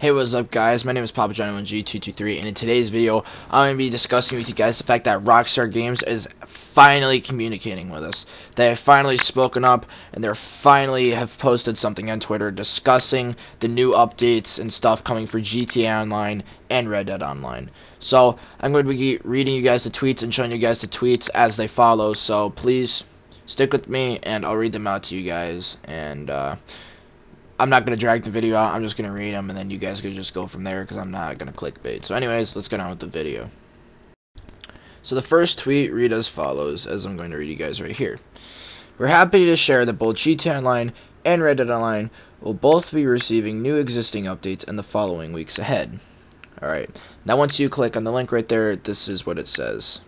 Hey, what's up, guys? My name is Papa John G223, and in today's video, I'm going to be discussing with you guys the fact that Rockstar Games is finally communicating with us. They have finally spoken up, and they're finally have posted something on Twitter discussing the new updates and stuff coming for GTA Online and Red Dead Online. So, I'm going to be reading you guys the tweets and showing you guys the tweets as they follow, so please stick with me, and I'll read them out to you guys, and, uh, I'm not going to drag the video out. I'm just going to read them, and then you guys can just go from there because I'm not going to clickbait. So anyways, let's get on with the video. So the first tweet read as follows, as I'm going to read you guys right here. We're happy to share that both GTA Online and Red Dead Online will both be receiving new existing updates in the following weeks ahead. Alright, now once you click on the link right there, this is what it says.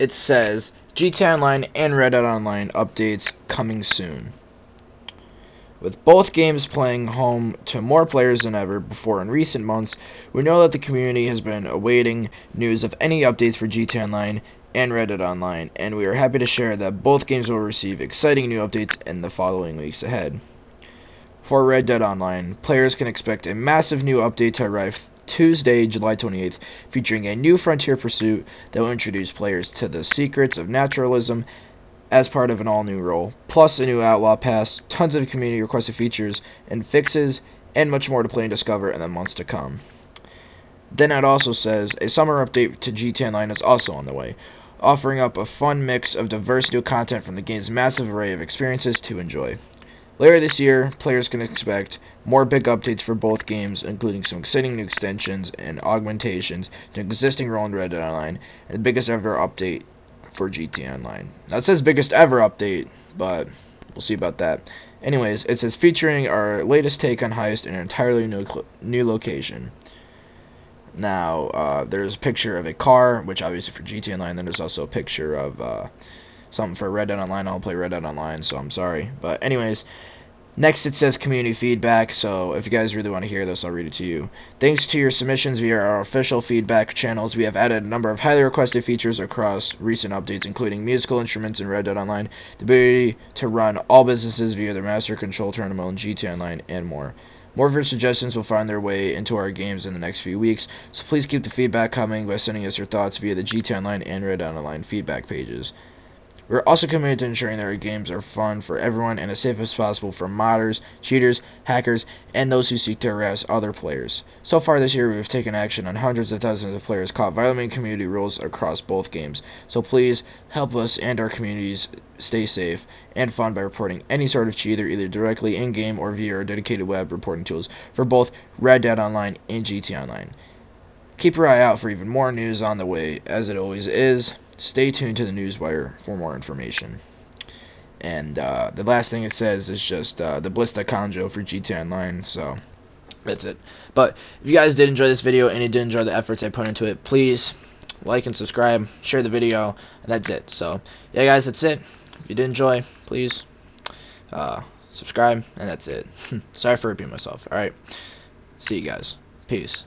It says, GTA Online and Red Dead Online updates coming soon. With both games playing home to more players than ever before in recent months, we know that the community has been awaiting news of any updates for GTA Online and Red Dead Online, and we are happy to share that both games will receive exciting new updates in the following weeks ahead. For Red Dead Online, players can expect a massive new update to arrive Tuesday, July 28th, featuring a new frontier pursuit that will introduce players to the secrets of naturalism as part of an all-new role, plus a new Outlaw Pass, tons of community requested features and fixes, and much more to play and discover in the months to come. Then it also says a summer update to GTA Online is also on the way, offering up a fun mix of diverse new content from the game's massive array of experiences to enjoy. Later this year, players can expect more big updates for both games, including some exciting new extensions and augmentations to existing role in Red Dead Online, and the biggest ever update for GTA Online. It says biggest ever update, but we'll see about that. Anyways, it says featuring our latest take on Heist in an entirely new new location. Now, uh, there's a picture of a car, which obviously for GTA Online, then there's also a picture of uh, something for Red Dead Online. I don't play Red Dead Online, so I'm sorry. But anyways, Next, it says community feedback, so if you guys really want to hear this, I'll read it to you. Thanks to your submissions via our official feedback channels, we have added a number of highly requested features across recent updates, including musical instruments in Red Dead Online, the ability to run all businesses via the Master Control Terminal in GTA Online, and more. More of your suggestions will find their way into our games in the next few weeks, so please keep the feedback coming by sending us your thoughts via the GTA Online and Red Dead Online feedback pages. We're also committed to ensuring that our games are fun for everyone and as safe as possible for modders, cheaters, hackers, and those who seek to harass other players. So far this year, we have taken action on hundreds of thousands of players caught violating community rules across both games. So please help us and our communities stay safe and fun by reporting any sort of cheater either directly in-game or via our dedicated web reporting tools for both Red Dead Online and GT Online. Keep your eye out for even more news on the way, as it always is stay tuned to the newswire for more information. And uh, the last thing it says is just uh, the Blista Kanjo for GTA Online. So that's it. But if you guys did enjoy this video and you did enjoy the efforts I put into it, please like and subscribe, share the video, and that's it. So yeah, guys, that's it. If you did enjoy, please uh, subscribe, and that's it. Sorry for repeating myself. All right, see you guys. Peace.